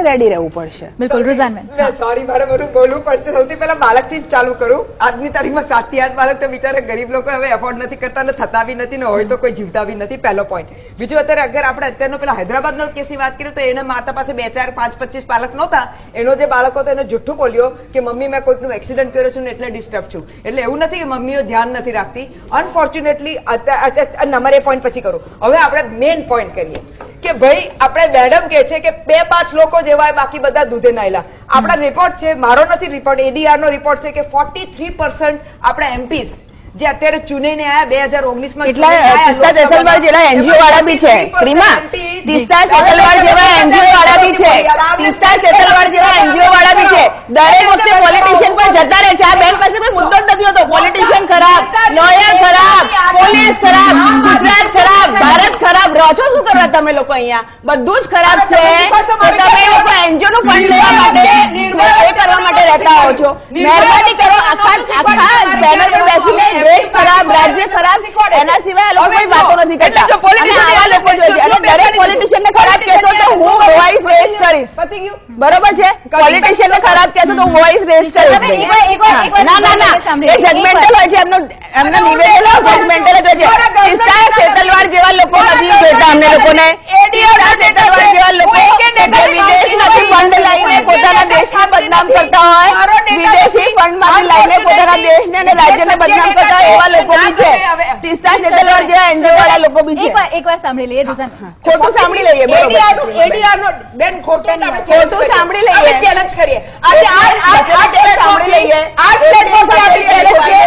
માટે રેડી રહેવું પડશે. બિલકુલ રુઝાનબેન સોરી મારે બધું બોલવું પડશે. સૌથી પહેલા બાળકથી જ ચાલુ કરું. આજની તારીખમાં સાતથી આઠ બાળક તો બિચારા ગરીબ લોકો હવે એફોર્ડ નથી કરતા ને થતા બી નથી ને હોય તો કોઈ જીવતા બી નથી. પહેલો પોઈન્ટ બીજું અત્યારે અગર આપણે અત્યારનો પેલા હૈદરાબાદનો કેસની વાત કરીએ તો એને માતા પાસે બે ચાર પાંચ પચીસ બાળક નહોતા. એનો જે બાળક હતો એને જુઠ્ઠું બોલ્યો કે મમ્મી મેં કોઈકનું એક્સિડન્ટ કર્યો છું ને એટલે ડિસ્ટર્બ છું. એટલે એવું નથી કે મમ્મીઓ ધ્યાન નથી રાખતી. અનફોર્ચ્યુનેટલી નંબર એ પોઈન્ટ પછી કરું. હવે આપણે મેઇન પોઈન્ટ કરીએ કે ભાઈ આપણે મેડમ કે છે કે બે પાંચ લોકો જેવા બાકી બધા દૂધે નાયલા. આપણા રિપોર્ટ છે મારો નથી રિપોર્ટ એડીઆર નો રિપોર્ટ છે કે ફોર્ટી થ્રી આપણા એમપીસ જે અત્યારે ચૂંટણીને આયા બે હજાર ઓગણીસમાં એટલા તિસ્તા જેસલવાડ જેવા એનજીઓ વાળા બી છે. પ્રીમા તિસ્તા જેસલવાડ જેવા એનજીઓ વાળા બી છે. તિસ્તા જેસલવાડ જેવા એનજીઓ વાળા બી છે. દરેક વખતે પોલિટિશિયન પર જતા રહે છે. આ બેન પાસે કોઈ મુદ્દો જ નથી હોતો. પોલિટિશિયન ખરાબ લોયર ખરાબ પોલીસ ખરાબ ગુજરાત ખરાબ ભારત ખરાબ રહો છો શું કરવા તમે લોકો અહીંયા? બધું જ ખરાબ છે. તમે લોકો એનજીઓ નું ફંડ લેવા માટે કરવા માટે રહેતા હો છો. મહેરબાની આખા આખા બેનર પર બેસીને દેશ ખરાબ રાજ્ય ખરાબ એના સિવાય લોકો કોઈ વાતો નથી કરતા. અને આવા લોકો જોઈએ અને દરેક પોલિટિશિયન ને ખરાબ કહેશો તો હું વોઇસ રેઝ કરીશ. પતી ગયું બરોબર છે? પોલિટિશિયન ને ખરાબ કહેશો તો હું વોઇસ રેઝ કરીશ હવે એક વાર- એક વાર- એક વાર ના ના ના. એ જજમેન્ટલ હોય છે એમનું એમના નિવેદનો જજમેન્ટલ જ હોય છે. તિસ્તા સેતલવાર જેવા લોકો નથી જોતા અમને લોકોને. સેતલવાર જેવા લોકો વિદેશમાંથી ફંડ લાવીને પોતાના દેશમાં બદનામ કરતા હોય. ફંડમાંથી લાવીને પોતાના દેશને અને રાજ્યને બદનામ કરતા એવા લોકો બી છે. તિસ્તા સેતલવાર જેવા એનજીઓ વાળા લોકો બી છે. એક વાર એક વાર સાંભળી લઈએ રુઝાન ખોટું સાંભળી લઈએ બરોબર. નું- નો બેન ખોટું ખોટું સાંભળી લઈએ. આપણે challenge કરીએ. આજે આ સાંભળી લઈએ. પર આપણે કરીએ.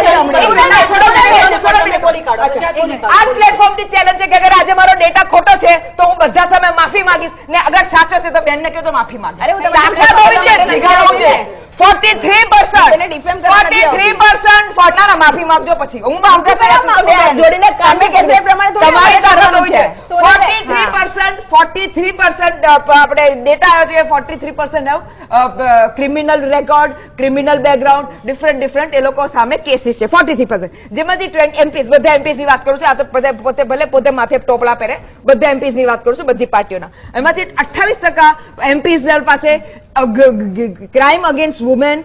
પ્લેટફોર્મથી ચેલેન્જ છે કે અગર આજે મારો ડેટા ખોટો છે તો હું બધા સામે માફી માંગીશ. ને અગર સાચો છે તો બેન ને કહ્યું તો માફી માંગીશ. અરે હું તમને 43% ડિફેમ કરવા 43% ફોટના માફી માંગજો પછી. હું માફી કરવા જોડીને કામે કેસે પ્રમાણે તમારે કરવાનું છે? 43 પર્સન્ટ ફોર્ટી થ્રી પર્સન્ટ આપણે ડેટા આવ્યો છે forty three percent criminal record criminal background different different એ લોકો સામે કેસીસ છે ફોર્ટી થ્રી પર્સન્ટ જેમાંથી ટ્વેન્ટ એમપીસ બધા એમપીસની વાત કરું છું, આ તો પોતે ભલે પોતે માથે ટોપલા પહેરે, બધા એમપીસની વાત કરું છું, બધી પાર્ટીઓના. એમાંથી અઠ્ઠાવીસ ટકા એમપીસ પાસે crime against women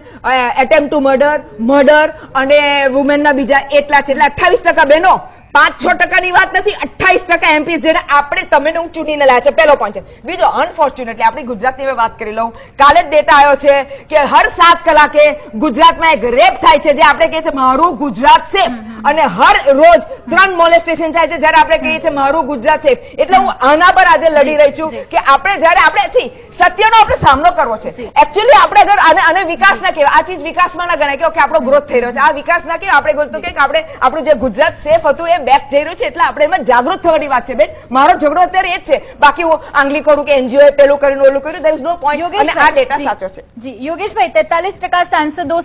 attempt to murder murder અને વુમેનના બીજા એટલા છે. એટલે અઠ્ઠાવીસ ટકા બહેનો પાંચ છ ટકાની વાત નથી અઠ્ઠાવીસ ટકા એમપી જેને આપણે તમે હું ચૂંટીને લાયા છે. પહેલો પોઈન્ટ છે. બીજો અનફોર્ચ્યુનેટલી આપણી ગુજરાતની મેં વાત કરી લઉં. કાલે જ ડેટા આવ્યો છે કે હર સાત કલાકે ગુજરાતમાં એક રેપ થાય છે જે આપણે કહીએ છીએ મારું ગુજરાત સેફ અને હર રોજ ત્રણ મોલેસ્ટેશન થાય છે જ્યારે આપણે કહીએ છીએ મારું ગુજરાત સેફ એટલે હું આના પર આજે લડી રહી છું કે આપણે જ્યારે આપણે સત્યનો આપણે સામનો કરવો છે. એકચ્યુઅલી આપણે અગર આને આને વિકાસ ના કહેવાય આ ચીજ વિકાસમાં ના ગણાય કે ઓકે આપણો ગ્રોથ થઈ રહ્યો છે. આ વિકાસ ના કહેવાય આપણે બોલતો કે આપણે આપણું જે ગુજરાત સેફ હતું એ બેક જઈ રહ્યું છે એટલે આપણે એમાં જાગૃત થવાની વાત છે. બેન મારો ઝઘડો અત્યારે એ જ છે. બાકી હું આંગલી કરું કે એનજીઓ પેલું કર્યું ઓલું કર્યું દેર ઇઝ નો પોઈન્ટ અને આ ડેટા સાચો છે. જી. યોગેશભાઈ તેતાલીસ ટકા સાંસદો